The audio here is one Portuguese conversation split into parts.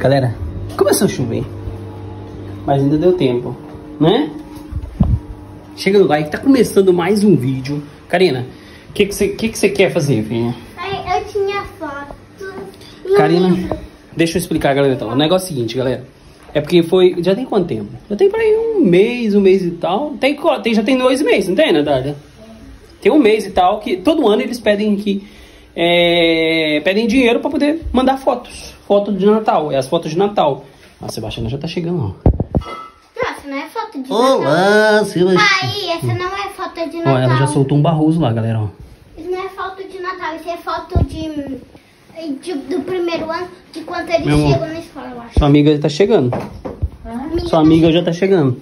Galera, começou a chover. Mas ainda deu tempo, né? Chega no like, tá começando mais um vídeo. Karina, o que você que que que quer fazer, filha? Eu tinha foto. Karina, deixa eu explicar, galera. Então, o negócio é o seguinte, galera. É porque foi. Já tem quanto tempo? Já tem por aí um mês, um mês e tal. Tem, tem, já tem dois meses, não tem, Natália? Tem um mês e tal que todo ano eles pedem que. É, pedem dinheiro pra poder mandar fotos. Foto de Natal. É as fotos de Natal. A Sebastiana já tá chegando, ó. Nossa, não é foto de Natal. Olá, Sebastiana. Pai, essa não é foto de Ó, Natal. ela já soltou um barroso lá, galera, ó. Isso não é foto de Natal, isso é foto de, de- do primeiro ano, de quando eles Meu amor. chegam na escola, eu acho. Sua amiga tá chegando. Sua amiga já tá chegando.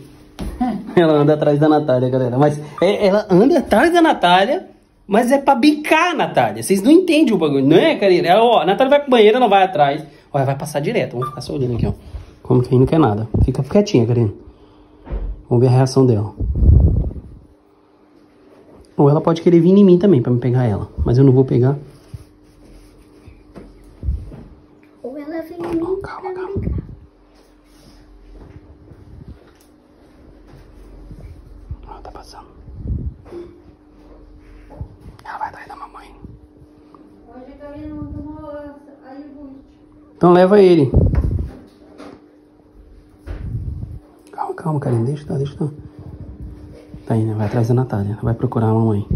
Ela anda atrás da Natália, galera. Mas é- ela anda atrás da Natália, mas é pra bicar Natália. Vocês não entendem o bagulho, não é, Karina? Ela, ó, a Natália vai pro banheiro, ela vai atrás. Ela vai passar direto. Vamos ficar só olhando aqui, ó. Como quem não quer nada. Fica quietinha, Karina. Vamos ver a reação dela. Ou ela pode querer vir em mim também pra me pegar ela. Mas eu não vou pegar. Ou ela vem em mim Calma, pra calma. brigar. Ela tá passando. Ela vai atrás da mamãe. Então leva ele. Calma, calma, Karine. Deixa, tá, deixa. Tá, tá indo, vai atrás da Natália. Ela vai procurar a mamãe.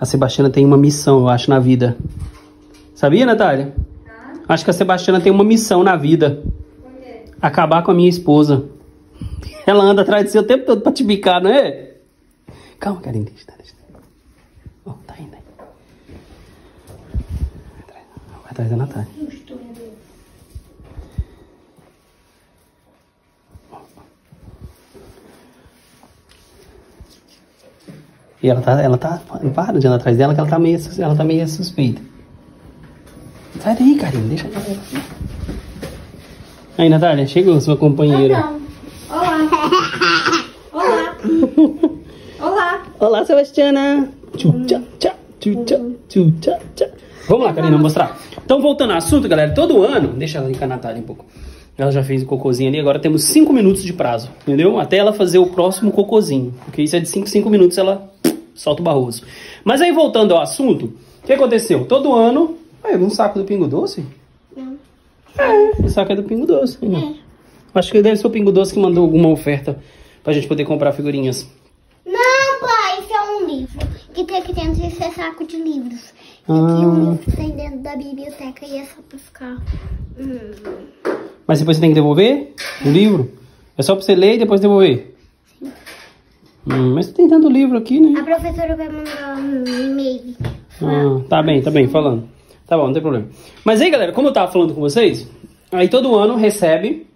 A Sebastiana tem uma missão, eu acho, na vida. Sabia, Natália? Acho que a Sebastiana tem uma missão na vida. Acabar com a minha esposa. Ela anda atrás de você o tempo todo pra te bicar, não é? Calma, Karine. Deixa, tá, deixa. Ó, tá indo aí. Vai atrás da Natália. E ela tá, ela tá, para de andar atrás dela que ela tá meio, ela tá meio suspeita. Sai daí, Karine, deixa ela. Aí, Natália, chegou sua companheira. Não. Olá. Olá. Olá. Olá, Sebastiana. Tchá, tchá, tchu, tchá, tchá. Vamos lá, Karina, mostrar. Então, voltando ao assunto, galera, todo ano, deixa ela com a Natália um pouco. Ela já fez o cocôzinho ali, agora temos 5 minutos de prazo, entendeu? Até ela fazer o próximo cocôzinho. Porque isso é de 5 5 minutos ela solta o barroso. Mas aí, voltando ao assunto, o que aconteceu? Todo ano. Aí, um saco do Pingo Doce? Não. É, o saco é do Pingo Doce. né? Acho que deve ser o Pingo Doce que mandou alguma oferta pra gente poder comprar figurinhas. Não, pai, isso é um livro. Que tem aqui dentro esse é saco de livros. Aqui Ah. um livro que tem dentro da biblioteca e é só pra ficar. Hum. Mas depois você tem que devolver o livro? É só pra você ler e depois devolver? Hum, mas tem tanto livro aqui, né? A professora vai mandar um e-mail. Ah, tá bem, tá bem, falando. Tá bom, não tem problema. Mas aí, galera, como eu tava falando com vocês, aí todo ano recebe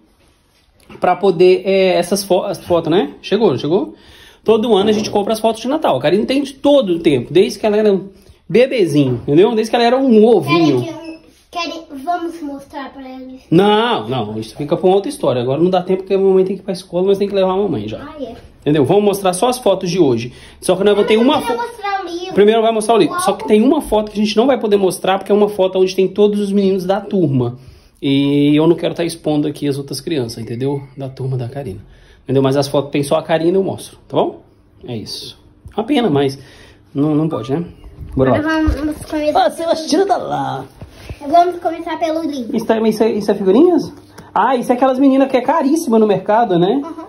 pra poder é, essas fo fotos, né? Chegou, não chegou? Todo ano a gente compra as fotos de Natal. A Karine tem de todo o tempo, desde que ela era um bebezinho, entendeu? Desde que ela era um ovinho. Querem- vamos mostrar pra eles. Não, não, isso fica pra uma outra história. Agora não dá tempo porque a mamãe tem que ir pra escola, mas tem que levar a mamãe já. Ah, é. Entendeu? Vamos mostrar só as fotos de hoje. Só que nós vamos ter uma foto. Primeiro vai mostrar o livro. Só que tem uma foto que a gente não vai poder mostrar, porque é uma foto onde tem todos os meninos da turma. E eu não quero estar expondo aqui as outras crianças, entendeu? Da turma da Karina. Entendeu? Mas as fotos que tem só a Karina eu mostro, tá bom? É isso. Uma pena, mas não, não pode, né? Bora lá. Ah, Sebastiana tá lá. Vamos começar pelo livro. Isso, é- isso, é, isso é figurinhas? Ah, isso é aquelas meninas que é caríssima no mercado, né? Uhum.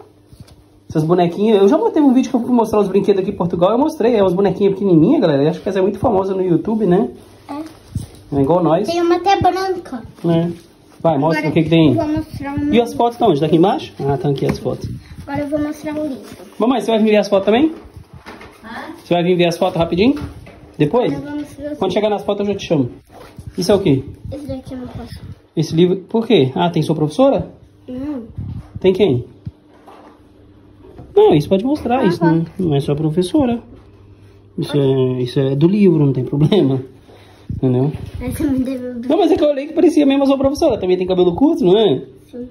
Essas bonequinhas. Eu já botei um vídeo que eu fui mostrar os brinquedos aqui em Portugal. Eu mostrei. É umas bonequinhas pequenininhas, galera. Eu acho que essa é muito famosa no YouTube, né? É. É igual nós. Tem uma até branca. né? Vai, mostra Agora o que, que tem. Vou mostrar um... E as fotos estão onde? Tá aqui embaixo? Ah, tá aqui as fotos. Agora eu vou mostrar o livro. Mamãe, você vai vir ver as fotos também? Você vai vir ver as fotos rapidinho? Depois? Quando chegar nas fotos eu já te chamo. Isso é o quê? Esse daqui eu não posso. Esse livro. Por quê? Ah, tem sua professora? Não. Tem quem? Não, isso pode mostrar. Ah, isso tá. não, não é sua professora. Isso é, isso é do livro, não tem problema. Entendeu? Deu... Não, mas é que eu olhei que parecia mesmo a sua professora. Também tem cabelo curto, não é? Sim.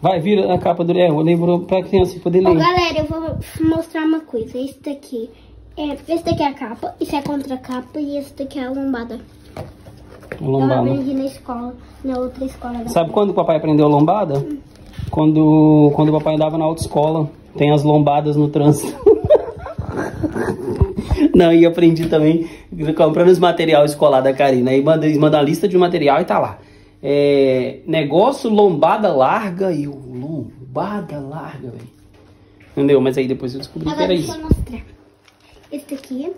Vai, vira a capa do. É, o livro pra criança poder Ô, ler. galera, eu vou mostrar uma coisa. Esse daqui é, esse daqui é a capa, esse é a contracapa e esse daqui é a lombada. Eu Lombada. aprendi na escola, na outra escola. Sabe quando o papai aprendeu lombada? Quando, quando o papai andava na autoescola. Tem as lombadas no trânsito. Não, e aprendi também comprando os material escolar da Karina. Aí manda, eles mandam a lista de material e tá lá. É, negócio lombada larga e o lombada larga, velho. Entendeu? Mas aí depois eu descobri que Agora era deixa isso. eu mostrar. Esse daqui,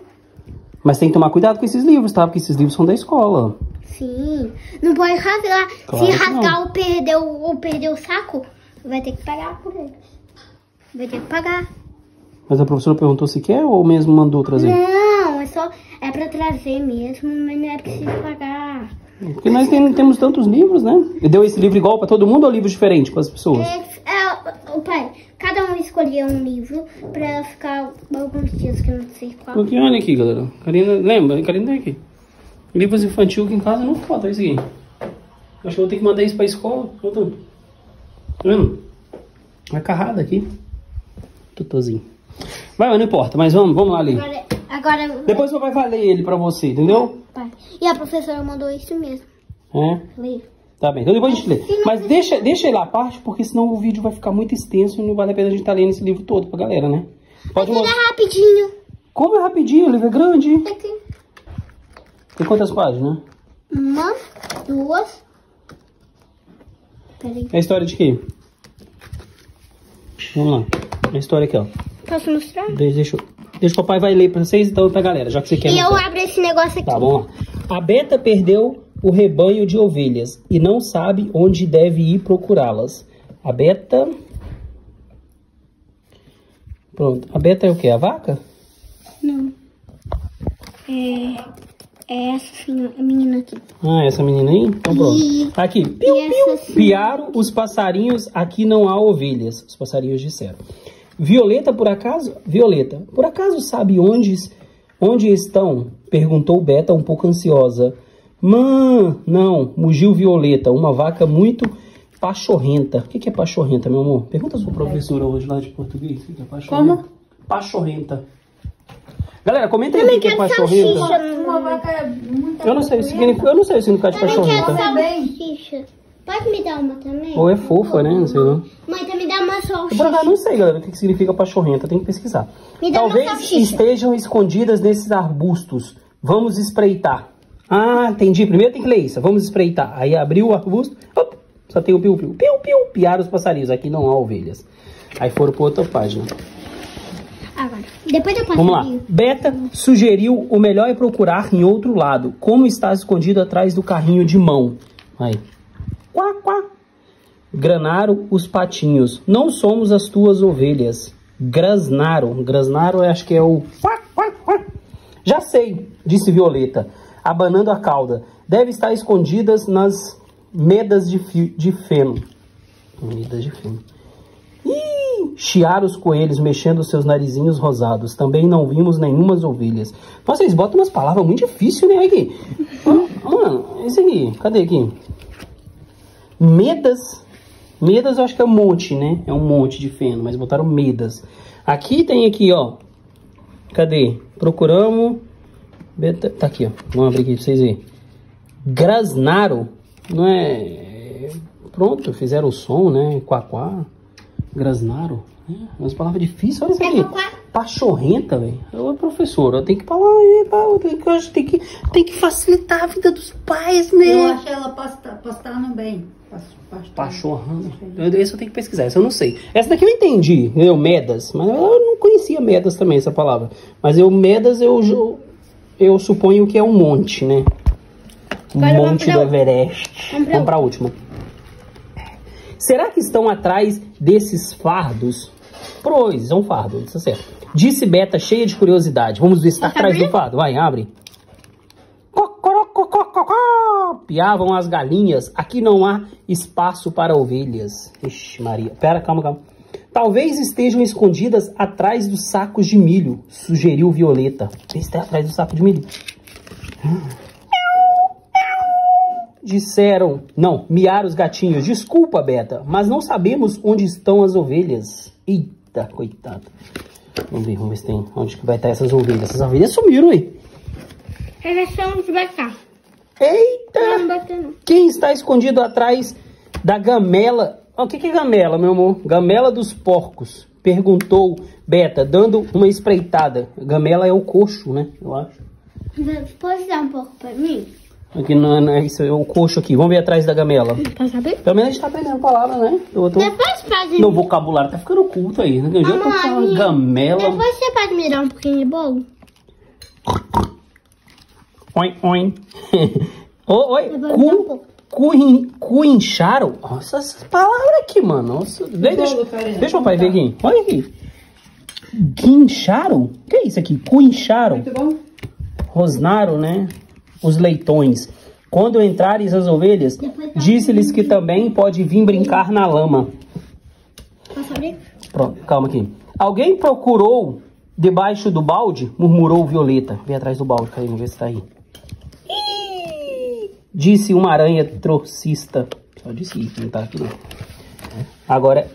Mas tem que tomar cuidado com esses livros, tá? Porque esses livros são da escola. sim. Não pode rasgar. Claro Se rasgar ou perder, o- ou perder o saco, vai ter que pagar por eles. Vai ter que pagar. Mas a professora perguntou se quer ou mesmo mandou trazer? Não, é só. É pra trazer mesmo, mas não é preciso pagar. Porque nós tem- temos tantos livros, né? Deu esse livro igual pra todo mundo ou livro diferente com as pessoas? É, é, o pai, cada um escolheu um livro pra ficar alguns dias que eu não sei qual. Porque olha aqui, galera. Karina, lembra? Karina tem aqui. Livros infantil aqui em casa não falta isso aqui. Acho que eu vou ter que mandar isso pra escola. Tudo. Tá vendo? Uma carrada aqui. Tutozinho. Vai, mas não importa. Mas vamos, vamos lá ali. Agora, agora Depois o papai vai ler ele pra você, entendeu? pai. E a professora mandou isso mesmo. É. Lê. Tá bem, então depois a gente lê. Mas deixa, deixa ele à parte, porque senão o vídeo vai ficar muito extenso e não vale a pena a gente estar lendo esse livro todo pra galera, né? Pode mostrar. rapidinho. Como é rapidinho, o livro é grande. Aqui. Tem quantas páginas? Uma, duas. Peraí. É a história de quê? Vamos lá. A história aqui, ó. Posso mostrar? Deixa, deixa, eu- deixa o papai vai ler pra vocês então pra galera, já que você quer. E eu abro esse negócio aqui. Tá, lá. A Beta perdeu o rebanho de ovelhas e não sabe onde deve ir procurá-las. A Beta. Pronto. A Beta é o quê? A vaca? Não. É. É essa senhora, a menina aqui. Ah, essa menina aí? Então pronto. E- Aqui. Piu, piu. Piaram os passarinhos, aqui não há ovelhas. Os passarinhos disseram. Violeta, por acaso? Violeta, por acaso sabe onde, onde estão? Perguntou Beta, um pouco ansiosa. Mãe, não, mugiu Violeta, uma vaca muito pachorrenta. O que é pachorrenta, meu amor? Pergunta a sua professora hoje lá de português. O que é pachorrenta? Como? Pachorrenta. Galera, comenta aí o que é quero pachorrenta. salsicha. Uma vaca é muito Eu não sei o significado, eu não sei o significado de Também quero pachorrenta. salsicha. Pode me dar uma também? Ou é fofa, né? Não sei não. Mãe, também dá uma Eu salsicha. acaso não sei, galera, o que significa pachorrenta, tem que pesquisar. Me dá uma Talvez salsicha. estejam escondidas nesses arbustos. Vamos espreitar. Ah, entendi. Primeiro tem que ler isso. Vamos espreitar. Aí abriu o arbusto. op, só tem o piu-piu. Piu-piu. Piaram os passarinhos. Aqui não há ovelhas. Aí foram para outra página. Agora, depois eu Vamos lá. Beta sugeriu o melhor é procurar em outro lado. Como está escondido atrás do carrinho de mão. Aí. Quá, quá. Granaram os patinhos. Não somos as tuas ovelhas. Grasnaram. Grasnaram, acho que é o. quá, quá, quá. Já sei, disse Violeta, abanando a cauda. Deve estar escondidas nas medas de, de feno. Medas de feno. Ih, chiaram os coelhos, mexendo seus narizinhos rosados. Também não vimos nenhumas ovelhas. Nossa, eles botam umas palavras muito difíceis, né? Aqui. Mano, esse aqui. Cadê aqui? Medas. Medas eu acho que é um monte, né? É um monte de feno, mas botaram medas. Aqui tem aqui, ó. Cadê? Procuramos. Beta- Tá aqui, ó. Vamos abrir aqui pra vocês verem. Grasnaro. Não é. Pronto, fizeram o som, né? Quaquá. Grasnaro. É, umas palavras difíceis, olha isso É aqui. Pachorrenta, velho. Ô, professora, tem que falar. é, que, eu acho que tem, que, tem que facilitar a vida dos pais, Eu né? achei ela pasta- pastando bem. Pachorrando. Eu- Esse eu tenho que pesquisar, essa eu não sei. Essa daqui eu entendi, entendeu? Medas. Mas eu não conhecia medas também, essa palavra. Mas eu, medas, eu, eu suponho que é um monte, né? Um Agora monte do. Everest. Vamos pra Vamos pra última. Será que estão atrás desses fardos? Pois, é um fardo, isso é certo. Disse Beta, cheia de curiosidade. Vamos ver se está Posso atrás do fardo. Vai, abre. Piavam as galinhas. Aqui não há espaço para ovelhas. Ixi, Maria. Pera, calma, calma. Talvez estejam escondidas atrás dos sacos de milho, sugeriu Violeta. Está atrás do saco de milho. Disseram, não, miaram os gatinhos. Desculpa, Beta, mas não sabemos onde estão as ovelhas. Eita, coitado. Vamos ver, vamos ver se tem. Onde que vai estar essas ovelhas? Essas ovelhas sumiram aí. Vai estar. Eita! Não. Quem está escondido atrás da gamela? O que, que é gamela, meu amor? Gamela dos porcos. Perguntou Beta, dando uma espreitada. Gamela é o coxo, né? Eu acho. Pode dar um pouco pra mim? Aqui não, não é isso, é o coxo aqui. Vamos ver atrás da gamela. Pra saber? Pelo menos a gente tá aprendendo palavra, né? Eu tô... Depois pode Meu vocabulário tá ficando oculto aí. Eu já tô falando Mamãe, gamela. Depois você pode me dar um pouquinho de bolo? Oi, oi. Ô, oi, Eu um cu, pouco. cu, cu incharam. Nossa, essas palavras aqui, mano. Nossa, deixa, deixa, o papai ver aqui. Olha aqui. Guincharam? O que é isso aqui? Cu incharam. Muito bom? Rosnaram, né? Os leitões. Quando entrares as ovelhas, tá disse-lhes que também pode vir brincar na lama. Posso abrir? Pronto, calma aqui. Alguém procurou debaixo do balde? Murmurou Violeta. Vem atrás do balde, Karina, vê se tá aí. Disse uma aranha trocista. Só disse isso, não tá aqui não. Agora,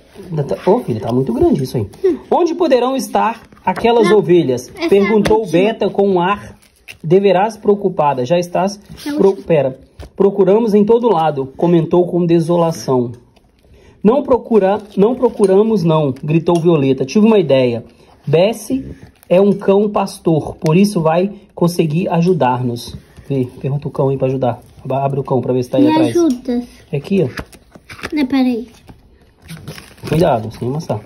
ô oh, filha, tá muito grande isso aí. Onde poderão estar aquelas ovelhas? é a Perguntou última. Beta com um ar. Deverás preocupada, já estás... Pro, pera. Procuramos em todo lado, comentou com desolação. Não procura, não procuramos não, gritou Violeta. Tive uma ideia. Bessie é um cão pastor, por isso vai conseguir ajudar-nos. Vê, pergunta o cão aí pra ajudar. Abre o cão pra ver se tá aí Me atrás. ajuda. É aqui, ó. Não, peraí. Cuidado, sem amassar.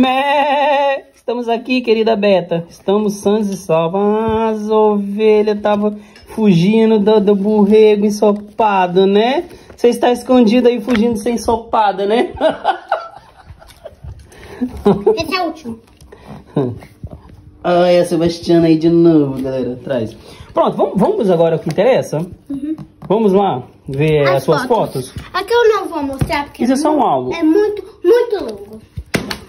Mé! Estamos aqui, querida Beta. Estamos sãs e salvos. Ah, As ovelhas estavam fugindo do, do burrego ensopado, né? Você está escondido aí fugindo sem ensopada, né? Esse é o último. Olha a Sebastiana aí de novo, galera. Traz. Pronto, vamos, vamos agora ao que interessa? Vamos lá ver as, suas fotos. Aqui eu não vou mostrar porque Isso é só um álbum. é muito, muito longo.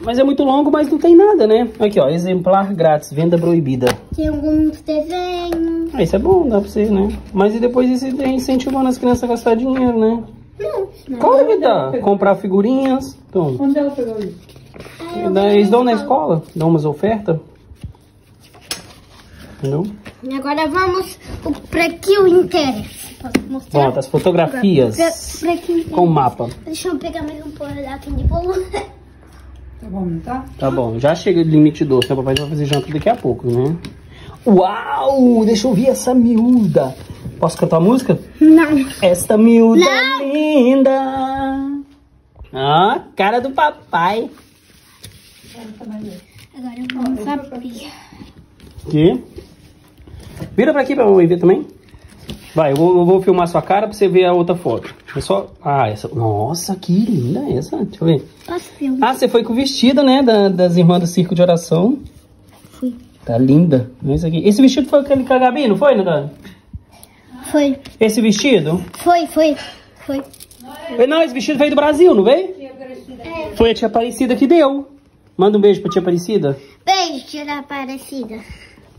Mas é muito longo, mas não tem nada, né? Aqui, ó. Exemplar grátis, venda proibida. Tem alguns desenhos. Ah, isso é bom, dá pra você, né? Mas e depois isso é incentivando as crianças a gastar dinheiro, né? Não, não. Claro que dá. Comprar figurinhas. Então, Onde ela pegou isso? daí eles dão na escola, dão umas ofertas. Entendeu? E agora vamos o- pra que o interessa. Posso mostrar? Pronto, as fotografias Pra, pra com mapa. Deixa eu pegar mais um pedaço de bolo. Tá bom, não tá? Tá bom, já chega de limite doce, né? Papai vai fazer janta daqui a pouco, né? Uau! Deixa eu ouvir essa miúda. Posso cantar a música? Não. Esta miúda Não. linda. Ah, cara do papai. Agora vamos abrir. Que? Vira pra aqui pra eu ver também. Vai, eu vou, eu vou filmar sua cara pra você ver a outra foto. É só... Ah, essa... Nossa, que linda essa. Deixa eu ver. Posso filmar? Ah, você foi com o vestido, né? da- das irmãs do Circo de Oração. Fui. Tá linda. Olha isso aqui. Esse vestido foi aquele com a Gabi, não foi, Natália? Foi. Esse vestido? Foi, foi. Foi. Não, esse vestido veio do Brasil, não veio? Foi a tia Aparecida que deu. Manda um beijo pra tia Aparecida. Beijo, tia Aparecida.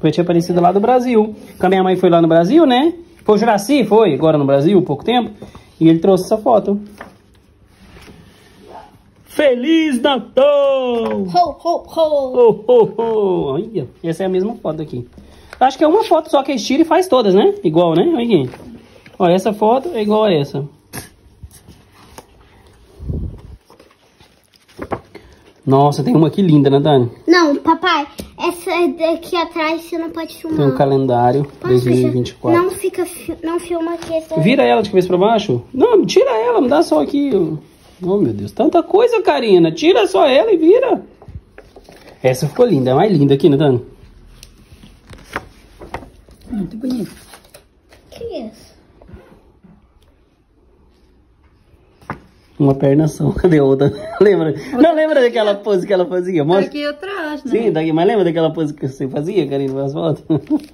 Foi a tia Aparecida lá do Brasil. Com a minha mãe foi lá no Brasil, né? Foi o Juraci, foi, agora no Brasil, pouco tempo. E ele trouxe essa foto. Feliz Natal! Ho, ho, ho. Oh, oh, oh. Olha, essa é a mesma foto aqui. Acho que é uma foto só que eles tiram e faz todas, né? Igual, né? Olha aqui. Olha, essa foto é igual a essa. Nossa, tem uma aqui linda, né, Dani? Não, papai, essa daqui atrás você não pode filmar. Tem um calendário Pode fechar. 2024. Não fica, fi- não filma aqui. Essa... Vira ela de cabeça pra baixo? Não, tira ela, me dá só aqui. Oh, meu Deus, tanta coisa, Karina. Tira só ela e vira. Essa ficou linda, é a mais linda aqui, né, Dani? Muito bonito. Que é isso? Uma perna só, cadê outra? lembra? Não lembra daquela pose que ela fazia? Mostra. Aqui atrás, né? Sim, daqui, mas lembra daquela pose que você fazia, Karina, nas fotos?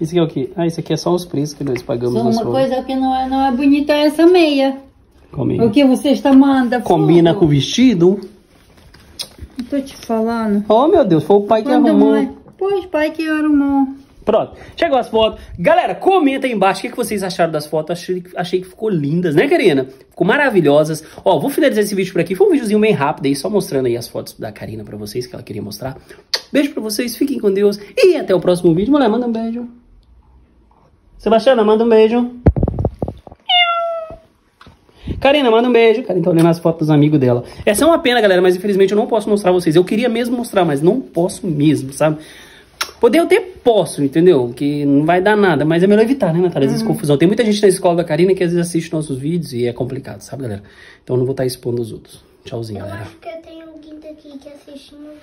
Isso aqui é o quê? Ah, isso aqui é só os preços que nós pagamos Só nas uma fotos. coisa que não é, não é bonita é essa meia. Combina. O que você está manda? Combina fogo. com o vestido? Não Tô te falando. Oh, meu Deus, foi o pai que Quando arrumou. mãe... Pois, pai que arrumou. Pronto, chegou as fotos. Galera, comenta aí embaixo o que, vocês acharam das fotos. Achei, achei que ficou lindas, né, Karina? Ficou maravilhosas. Ó, vou finalizar esse vídeo por aqui. Foi um videozinho bem rápido aí, só mostrando aí as fotos da Karina pra vocês, que ela queria mostrar. Beijo pra vocês, fiquem com Deus. E até o próximo vídeo. Mulher, manda um beijo. Sebastiana, manda um beijo. Karina, manda um beijo. Karina tá olhando as fotos dos amigos dela. Essa é uma pena, galera, mas infelizmente eu não posso mostrar vocês. Eu queria mesmo mostrar, mas não posso mesmo, sabe? Poder eu até posso, entendeu? Que não vai dar nada, mas é melhor evitar, né, Natália? Às vezes confusão. Tem muita gente na escola da Karina que às vezes assiste nossos vídeos e é complicado, sabe, galera? Então eu não vou estar expondo os outros. Tchauzinho, Eu galera. acho que eu tenho alguém daqui que assiste meus